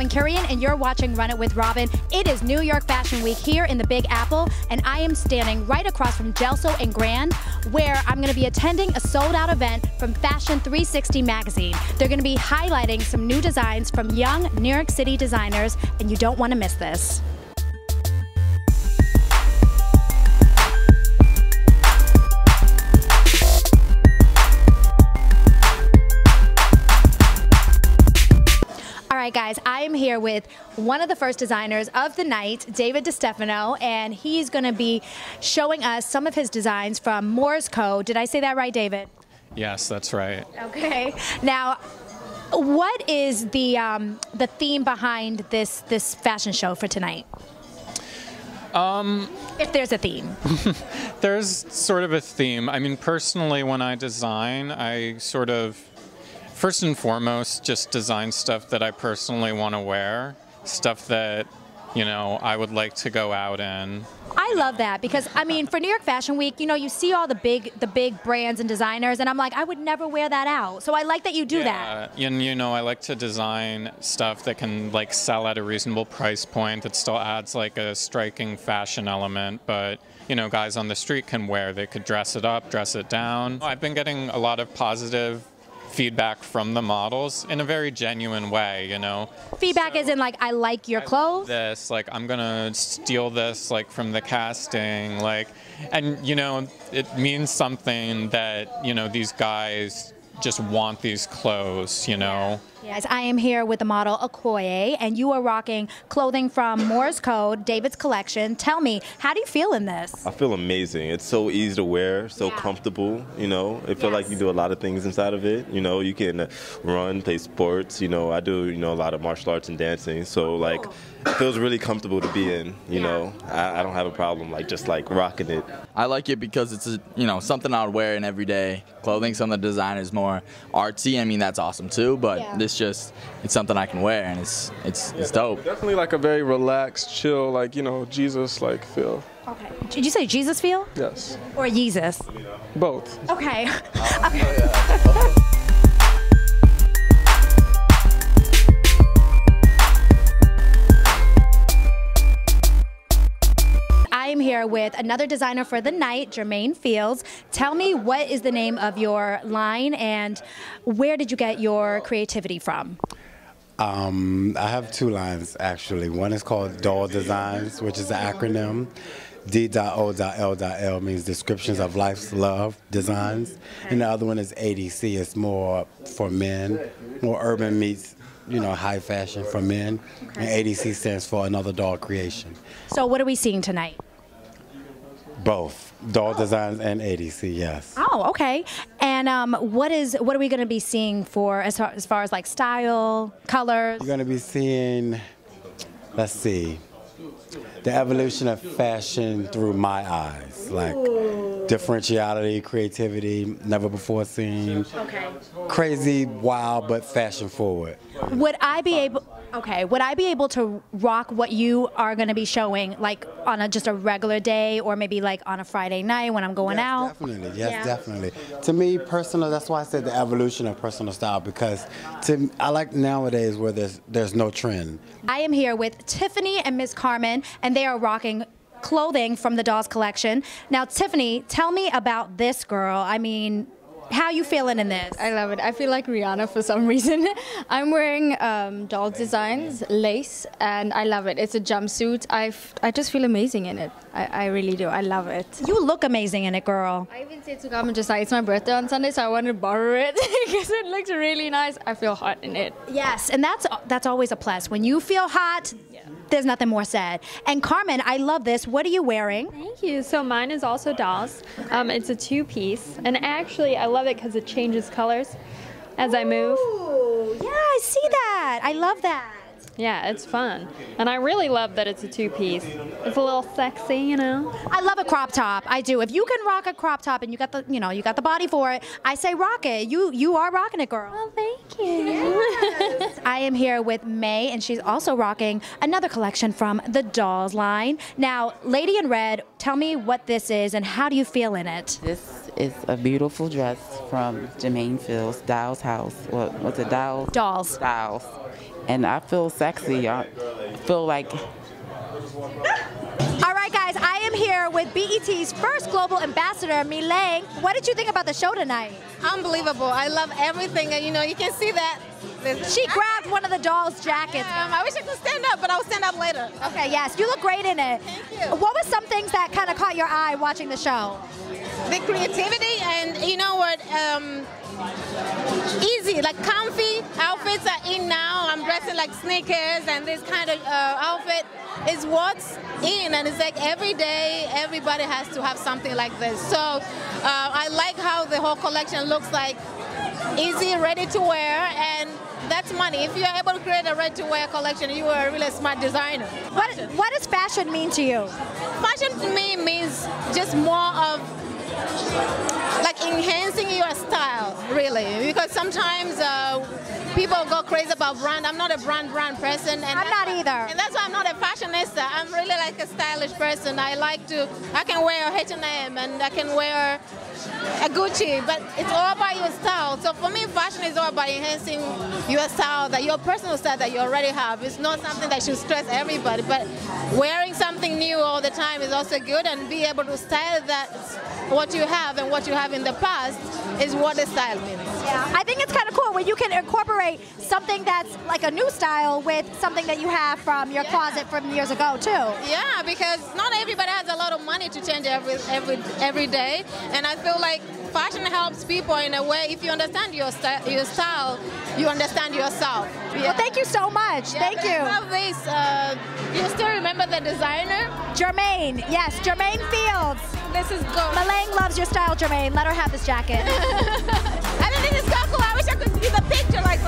Robin Kurian, and you're watching Run It with Robin. It is New York Fashion Week here in the Big Apple, and I am standing right across from Gelso and Grand, where I'm going to be attending a sold out event from Fashion 360 magazine. They're going to be highlighting some new designs from young New York City designers, and you don't want to miss this. Guys, I am here with one of the first designers of the night, David DeStefano, and he's going to be showing us some of his designs from Morse Code. Did I say that right, David? Yes, that's right. Okay. Now, what is the um, the theme behind this this fashion show for tonight? Um, if there's a theme. there's sort of a theme. I mean, personally, when I design, I sort of First and foremost, just design stuff that I personally want to wear, stuff that, you know, I would like to go out in. I love that because I mean, for New York Fashion Week, you know, you see all the big the big brands and designers, and I'm like, I would never wear that out. So I like that you do yeah, that. And you know, I like to design stuff that can like sell at a reasonable price point that still adds like a striking fashion element, but you know, guys on the street can wear. They could dress it up, dress it down. I've been getting a lot of positive feedback from the models in a very genuine way, you know. Feedback so, is in like I like your clothes. This like I'm gonna steal this like from the casting, like, and you know it means something that you know these guys just want these clothes, you know. Yes, I am here with the model Okoye, and you are rocking clothing from Morse Code, David's collection. Tell me, how do you feel in this? I feel amazing. It's so easy to wear, so yeah. comfortable. You know, I feel yes. like you do a lot of things inside of it. You know, you can run, play sports. You know, I do you know a lot of martial arts and dancing. So oh, like. Oh it feels really comfortable to be in. You yeah. know, I, I, don't have a problem like just like rocking it. I like it because it's a, you know something I would wear in everyday clothing. Some of the design is more artsy. I mean that's awesome too, but yeah. this just it's something I can wear and it's it's yeah, it's dope. Definitely like a very relaxed, chill, like you know Jesus like feel. Okay. Did you say Jesus feel? Yes. Or Jesus? Both. Okay. Oh, I'm here with another designer for the night, Jamane Fields. Tell me what is the name of your line and where did you get your creativity from? Um, I have two lines actually. One is called Doll Designs, which is an acronym. D.O.L.L means descriptions of life's love designs. And the other one is ADC. It's more for men, more urban meets you know, high fashion for men. Okay. And ADC stands for another doll creation. So what are we seeing tonight? Both doll oh. designs and ADC, yes. Oh, okay. And um, what is what are we going to be seeing for as far, as far as like style, colors? You're going to be seeing, let's see, the evolution of fashion through my eyes, like Ooh. differentiality, creativity, never before seen. Okay. Crazy, wild, but fashion forward. Would I be able? Okay, would I be able to rock what you are going to be showing, like on a, just a regular day, or maybe like on a Friday night when I'm going yes, out? Definitely, yes, yeah. definitely. To me, personal. That's why I said the evolution of personal style because to I like nowadays where there's there's no trend. I am here with Tiffany and Miss Carmen, and they are rocking clothing from the Dolls collection. Now, Tiffany, tell me about this girl. I mean, how you feeling in this? I love it. I feel like Rihanna for some reason. I'm wearing um, doll designs, lace, and I love it. It's a jumpsuit. I, I just feel amazing in it. I, I really do. I love it. You look amazing in it, girl. I even said to Carmen just like, it's my birthday on Sunday, so I wanted to borrow it because it looks really nice. I feel hot in it. Yes, and that's that's always a plus. When you feel hot, yeah there's nothing more said. And Carmen, I love this. What are you wearing? Thank you. So mine is also dolls. Um, it's a two-piece, and actually I love it because it changes colors as I move. Ooh, yeah, I see that. I love that. Yeah, it's fun. And I really love that it's a two piece. It's a little sexy, you know. I love a crop top. I do. If you can rock a crop top and you got the you know, you got the body for it, I say rock it. You you are rocking it, girl. Well, thank you. Yes. I am here with May and she's also rocking another collection from the Dolls line. Now, Lady in Red, tell me what this is and how do you feel in it? This is a beautiful dress from Jamane Fields, Dolls House. What, what's it, Dolls? Dolls. Dolls and I feel sexy. I feel like All right, guys, I am here with BET's first global ambassador, Milang. What did you think about the show tonight? Unbelievable. I love everything. And you know, you can see that. She grabbed one of the doll's jackets. Um, I wish I could stand up, but I'll stand up later. Okay, yes, you look great in it. Thank you. What were some things that kind of caught your eye watching the show? The creativity and you know what? Um, easy, like comfy outfits are in now. I'm dressing like sneakers and this kind of uh, outfit is what's in and it's like every day everybody has to have something like this. So uh, I like how the whole collection looks like easy, ready to wear and that's money. If you're able to create a ready to wear collection, you are a really smart designer. What, what does fashion mean to you? Fashion to me means just more of like enhancing your style, really. Because sometimes uh, people go crazy about brand. I'm not a brand brand person, and I'm not either. And that's why I'm not a fashionista. I'm really like a stylish person. I like to. I can wear H&M and I can wear a Gucci, but it's all about your style. So for me, fashion is all about enhancing your style, that your personal style that you already have. It's not something that should stress everybody, but wearing something new all the time is also good, and be able to style that what you have and what you have in the past is what the style means. Yeah, I think it's kind of cool when you can incorporate something that's like a new style with something that you have from your Yeah. closet from years ago too. Yeah, because not everybody has a lot of money to change every every every day, and I feel like fashion helps people in a way. If you understand your style, your style, you understand yourself. Well, thank you so much. Yeah, thank I you. love this. Uh, you still remember the designer? Jamane, yes, Jamane Fields. This is gold. Malang loves your style, Jamane. Let her have this jacket. I think this is so cool. I wish I could see the picture like